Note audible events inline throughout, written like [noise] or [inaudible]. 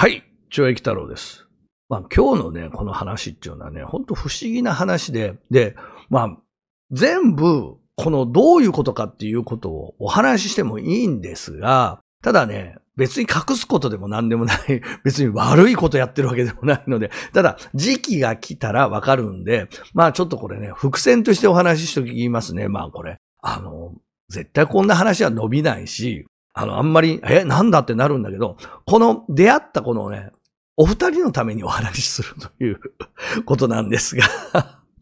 はい、懲役太郎です。まあ今日のね、この話っていうのはね、ほんと不思議な話で、で、まあ、全部、このどういうことかっていうことをお話ししてもいいんですが、ただね、別に隠すことでも何でもない、[laughs] 別に悪いことやってるわけでもないので、ただ時期が来たらわかるんで、まあちょっとこれね、伏線としてお話ししときますね。まあこれ、あの、絶対こんな話は伸びないし、あの、あんまり、え、なんだってなるんだけど、この出会ったこのね、お二人のためにお話しするという [laughs] ことなんですが、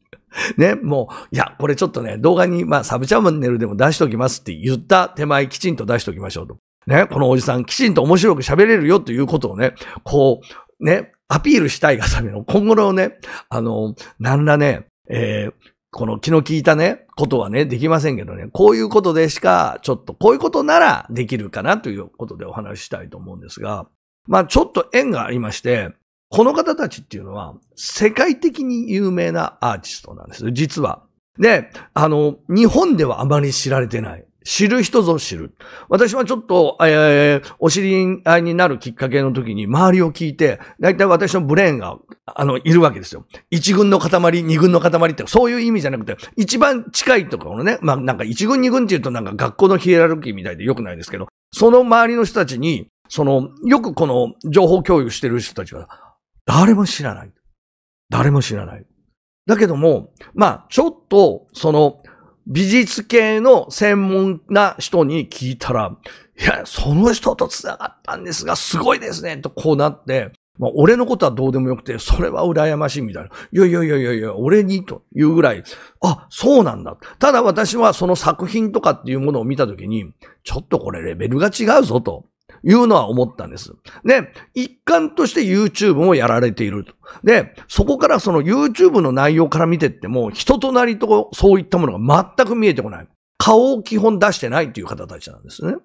[laughs] ね、もう、いや、これちょっとね、動画に、まあ、サブチャンネルでも出しておきますって言った手前きちんと出しておきましょうと。ね、このおじさんきちんと面白く喋れるよということをね、こう、ね、アピールしたいがための今後のね、あの、なんらね、えーこの気の利いたね、ことはね、できませんけどね、こういうことでしか、ちょっとこういうことならできるかなということでお話ししたいと思うんですが、まあちょっと縁がありまして、この方たちっていうのは世界的に有名なアーティストなんです。実は。で、あの、日本ではあまり知られてない。知る人ぞ知る。私はちょっと、えー、お知り合いになるきっかけの時に周りを聞いて、だいたい私のブレーンが、あの、いるわけですよ。一軍の塊、二軍の塊って、そういう意味じゃなくて、一番近いところのね、まあなんか一軍二軍って言うとなんか学校のヒエラルキーみたいで良くないですけど、その周りの人たちに、その、よくこの情報共有してる人たちは、誰も知らない。誰も知らない。だけども、まあ、ちょっと、その、美術系の専門な人に聞いたら、いや、その人と繋がったんですが、すごいですね、とこうなって、まあ、俺のことはどうでもよくて、それは羨ましいみたいな。いやいやいやいやいや、俺にというぐらい、あ、そうなんだ。ただ私はその作品とかっていうものを見たときに、ちょっとこれレベルが違うぞと。いうのは思ったんです。で、一環として YouTube もやられていると。で、そこからその YouTube の内容から見てっても、人となりとそういったものが全く見えてこない。顔を基本出してないっていう方たちなんですね。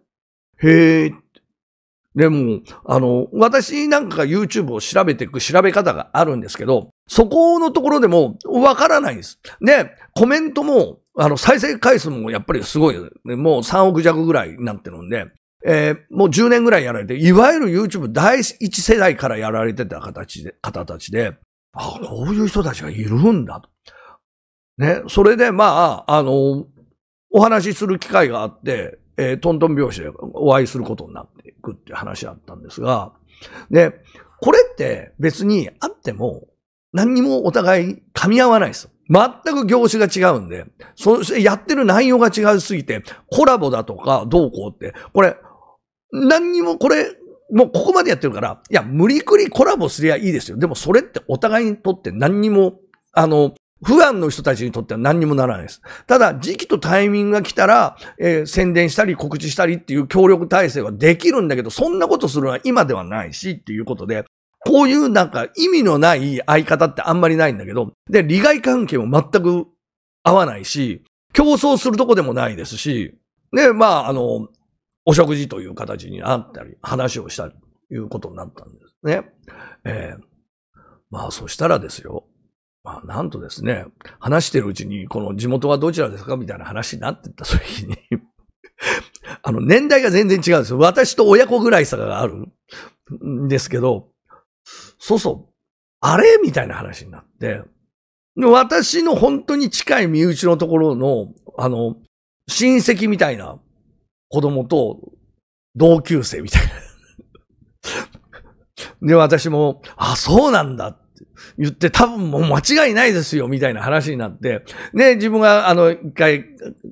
へー。でも、あの、私なんかが YouTube を調べていく調べ方があるんですけど、そこのところでもわからないんです。で、コメントも、あの、再生回数もやっぱりすごい、もう3億弱ぐらいになってるんで、えー、もう10年ぐらいやられて、いわゆる YouTube 第一世代からやられてた形で、方たちで、あこういう人たちがいるんだと。ね、それで、まあ、あの、お話しする機会があって、えー、トントン拍子でお会いすることになっていくっていう話だったんですが、で、これって別にあっても何にもお互い噛み合わないです。全く業種が違うんで、そしてやってる内容が違いすぎて、コラボだとかどうこうって、これ、何にもこれ、もうここまでやってるから、いや、無理くりコラボすりゃいいですよ。でもそれってお互いにとって何にも、あの、不安の人たちにとっては何にもならないです。ただ、時期とタイミングが来たら、えー、宣伝したり告知したりっていう協力体制はできるんだけど、そんなことするのは今ではないしっていうことで、こういうなんか意味のない相方ってあんまりないんだけど、で、利害関係も全く合わないし、競争するとこでもないですし、で、まあ、あの、お食事という形になったり、話をしたということになったんですね。えー、まあ、そしたらですよ。まあ、なんとですね、話してるうちに、この地元はどちらですか？みたいな話になってった時に [laughs] あの、年代が全然違うんですよ。私と親子ぐらい差があるんですけど、そうそう、あれ？みたいな話になって、私の本当に近い身内のところの、あの、親戚みたいな子供と同級生みたいな。[laughs] で、私も、あ、そうなんだって言って、多分もう間違いないですよ、みたいな話になって、で、自分が、あの、一回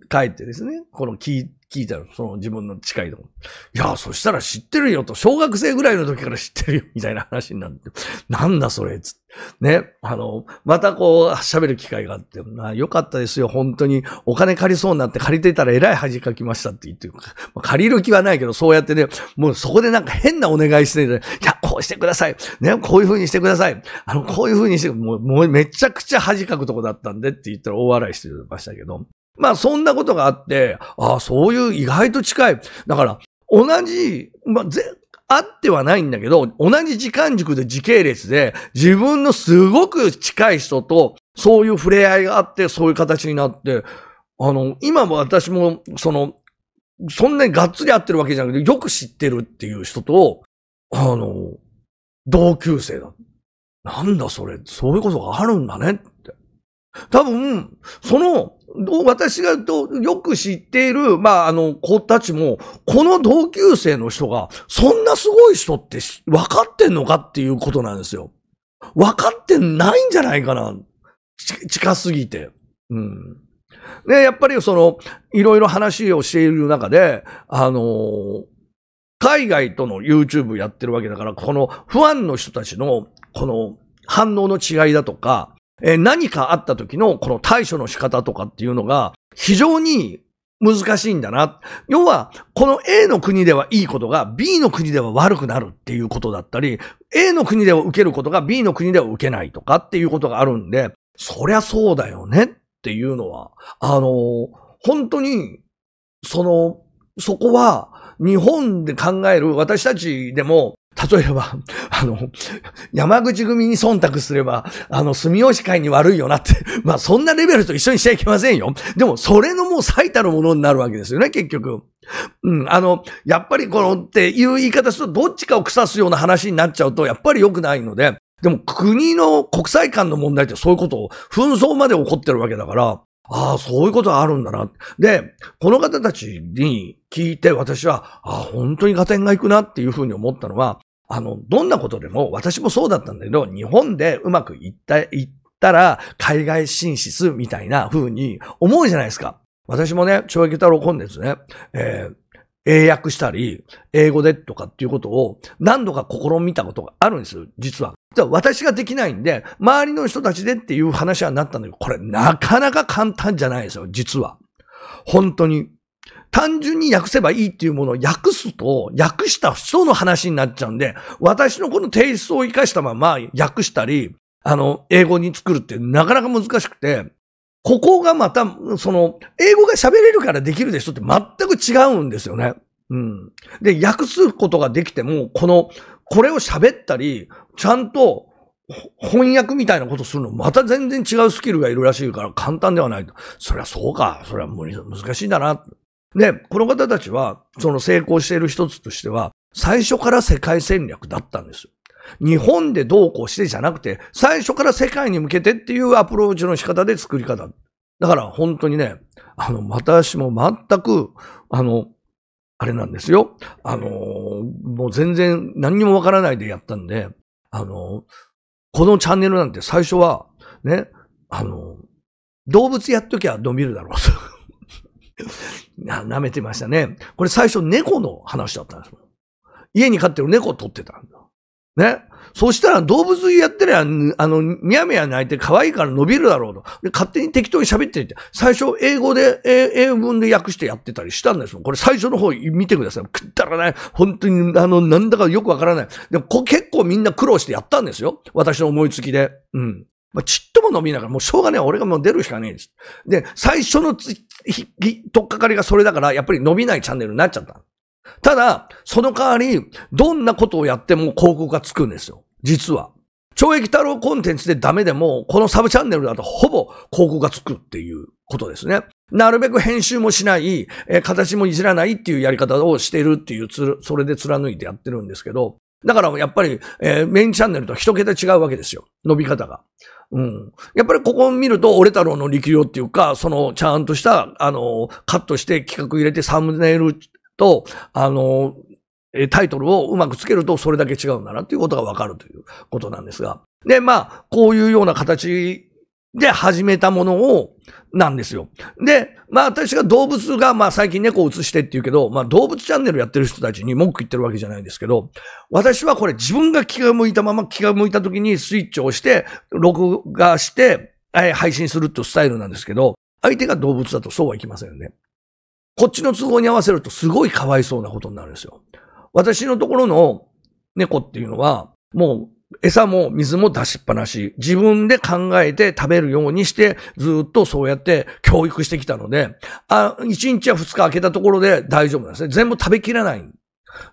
帰ってですね、この聞い聞いたら、その自分の近いところ。いや、そしたら知ってるよと、小学生ぐらいの時から知ってるよ、みたいな話になって。なんだそれ、つって。ね。あの、またこう、喋る機会があって、まあ、よかったですよ、本当に。お金借りそうになって借りてたら偉い恥かきましたって言って、まあ、借りる気はないけど、そうやってね、もうそこでなんか変なお願いして、ね、いや、こうしてください。ね、こういう風にしてください。あの、こういう風にして、もう、もうめちゃくちゃ恥かくとこだったんでって言ったら大笑いしてましたけど。まあそんなことがあって、ああ、そういう意外と近い。だから、同じ、まあ、ぜ、あってはないんだけど、同じ時間軸で時系列で、自分のすごく近い人と、そういう触れ合いがあって、そういう形になって、あの、今も私も、その、そんなにがっつり合ってるわけじゃなくて、よく知ってるっていう人と、あの、同級生だ。なんだそれ、そういうことがあるんだねって。多分、その、私がよく知っている、まあ、あの、子たちも、この同級生の人が、そんなすごい人って分かってんのかっていうことなんですよ。分かってないんじゃないかな。近すぎて。うん。で、やっぱりその、いろいろ話をしている中で、あのー、海外との YouTube やってるわけだから、このファンの人たちの、この反応の違いだとか、え何かあった時のこの対処の仕方とかっていうのが非常に難しいんだな。要は、この A の国ではいいことが B の国では悪くなるっていうことだったり、A の国では受けることが B の国では受けないとかっていうことがあるんで、そりゃそうだよねっていうのは、あの、本当に、その、そこは日本で考える私たちでも例えば、あの、山口組に忖度すれば、あの、住吉会に悪いよなって、[laughs] まあそんなレベルと一緒にしちゃいけませんよ。でも、それのもう最たるものになるわけですよね、結局。うん、あの、やっぱりこのっていう言い方すると、どっちかを腐すような話になっちゃうと、やっぱり良くないので、でも国の国際間の問題ってそういうことを、紛争まで起こってるわけだから、ああ、そういうことがあるんだな。で、この方たちに聞いて私は、ああ、本当に加点がいくなっていうふうに思ったのは、あの、どんなことでも、私もそうだったんだけど、日本でうまくいった、いったら、海外進出みたいな風に思うじゃないですか。私もね、懲役太郎コンテンツね、えー、英訳したり、英語でとかっていうことを何度か試みたことがあるんですよ、実は。私ができないんで、周りの人たちでっていう話はなったんだけど、これなかなか簡単じゃないですよ、実は。本当に。単純に訳せばいいっていうものを訳すと、訳した人の話になっちゃうんで、私のこのテイストを活かしたまま訳したり、あの、英語に作るってなかなか難しくて、ここがまた、その、英語が喋れるからできるでしょって全く違うんですよね。うん。で、訳すことができても、この、これを喋ったり、ちゃんと翻訳みたいなことするの、また全然違うスキルがいるらしいから簡単ではないと。そりゃそうか。それは無理、難しいんだな。で、この方たちは、その成功している一つとしては、最初から世界戦略だったんです。日本でどうこうしてじゃなくて、最初から世界に向けてっていうアプローチの仕方で作り方。だから本当にね、あの、私も全く、あの、あれなんですよ。あの、もう全然何にもわからないでやったんで、あの、このチャンネルなんて最初は、ね、あの、動物やっときゃ伸びるだろうと。舐めてましたね。これ最初猫の話だったんですよ。家に飼ってる猫を撮ってたんだ。ね。そしたら動物やってりゃ、あの、みやみや泣いて可愛いから伸びるだろうと。で、勝手に適当に喋っていて、最初英語で、英文で訳してやってたりしたんですよ。これ最初の方見てください。くったらない。本当に、あの、なんだかよくわからない。でも結構みんな苦労してやったんですよ。私の思いつきで。うん。まあ、ちっとも伸びながら、もうしょうがねえ。俺がもう出るしかねえです。で、最初のつ、ひ、とっかかりがそれだから、やっぱり伸びないチャンネルになっちゃった。ただ、その代わり、どんなことをやっても広告がつくんですよ。実は。懲役太郎コンテンツでダメでも、このサブチャンネルだとほぼ広告がつくっていうことですね。なるべく編集もしない、え、形もいじらないっていうやり方をしてるっていう、それで貫いてやってるんですけど、だからやっぱり、えー、メインチャンネルと一桁違うわけですよ。伸び方が。うん。やっぱりここを見ると、俺太郎の力量っていうか、その、ちゃんとした、あの、カットして企画入れてサムネイルと、あの、タイトルをうまくつけるとそれだけ違うんだなっていうことがわかるということなんですが。で、まあ、こういうような形で始めたものを、なんですよ。で、まあ私が動物が、まあ最近猫を映してって言うけど、まあ動物チャンネルやってる人たちに文句言ってるわけじゃないんですけど、私はこれ自分が気が向いたまま気が向いた時にスイッチを押して、録画して、配信するっていうスタイルなんですけど、相手が動物だとそうはいきませんよね。こっちの都合に合わせるとすごいかわいそうなことになるんですよ。私のところの猫っていうのは、もう餌も水も出しっぱなし、自分で考えて食べるようにして、ずっとそうやって教育してきたので、あ、1日は2日空けたところで大丈夫なんですね。全部食べきらない。っ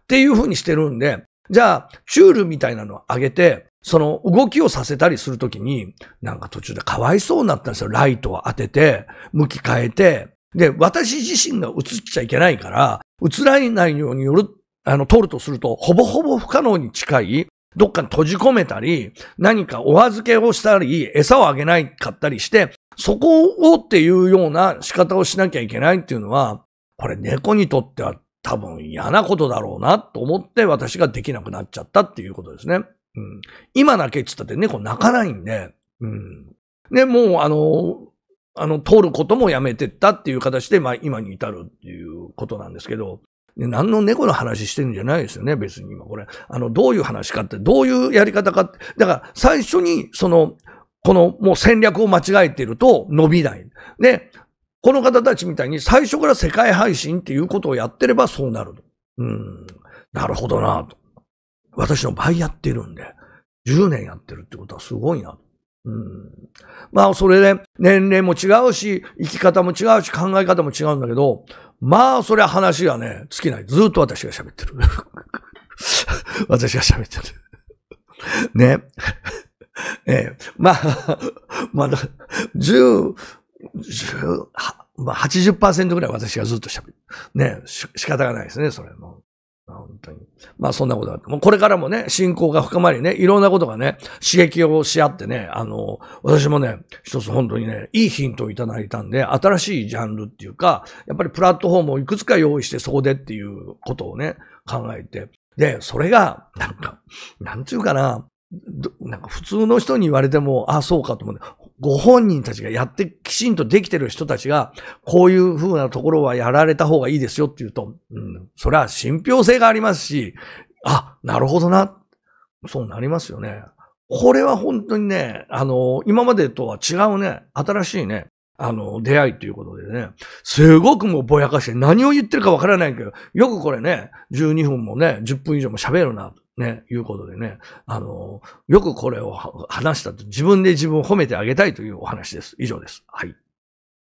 ていう風にしてるんで、じゃあ、チュールみたいなのをあげて、その動きをさせたりするときに、なんか途中でかわいそうになったんですよ。ライトを当てて、向き変えて、で、私自身が映っちゃいけないから、映らないようによる、あの、通るとすると、ほぼほぼ不可能に近い、どっかに閉じ込めたり、何かお預けをしたり、餌をあげないかったりして、そこをっていうような仕方をしなきゃいけないっていうのは、これ猫にとっては多分嫌なことだろうなと思って私ができなくなっちゃったっていうことですね。うん、今だけって言ったって猫泣かないんで、うん。で、もうあの、あの、通ることもやめてったっていう形で、まあ今に至るっていうことなんですけど、何の猫の話してるんじゃないですよね、別に今これ。あの、どういう話かって、どういうやり方かって。だから最初に、その、このもう戦略を間違えてると伸びない。で、この方たちみたいに最初から世界配信っていうことをやってればそうなる。うん。なるほどなと。私の倍やってるんで、10年やってるってことはすごいな。うん。まあ、それで年齢も違うし、生き方も違うし、考え方も違うんだけど、まあ、そりゃ話がね、尽きない。ずっと私が喋ってる。[laughs] 私が喋ってる。ね。ええ、まあ、まだ、10、80%ぐらい私がずっと喋る。ね、仕方がないですね、それも。当に。まあそんなことがあって。もうこれからもね、信仰が深まりね、いろんなことがね、刺激をし合ってね、あの、私もね、一つ本当にね、いいヒントをいただいたんで、新しいジャンルっていうか、やっぱりプラットフォームをいくつか用意してそこでっていうことをね、考えて。で、それが、なんか、なんちゅうかな、なんか普通の人に言われても、ああ、そうかと思う。ご本人たちがやってきちんとできてる人たちが、こういう風なところはやられた方がいいですよって言うと、うん、それは信憑性がありますし、あ、なるほどな。そうなりますよね。これは本当にね、あの、今までとは違うね、新しいね、あの、出会いということでね、すごくもうぼやかして何を言ってるかわからないけど、よくこれね、12分もね、10分以上も喋るな。ね、いうことでね、あの、よくこれを話したと自分で自分を褒めてあげたいというお話です。以上です。はい。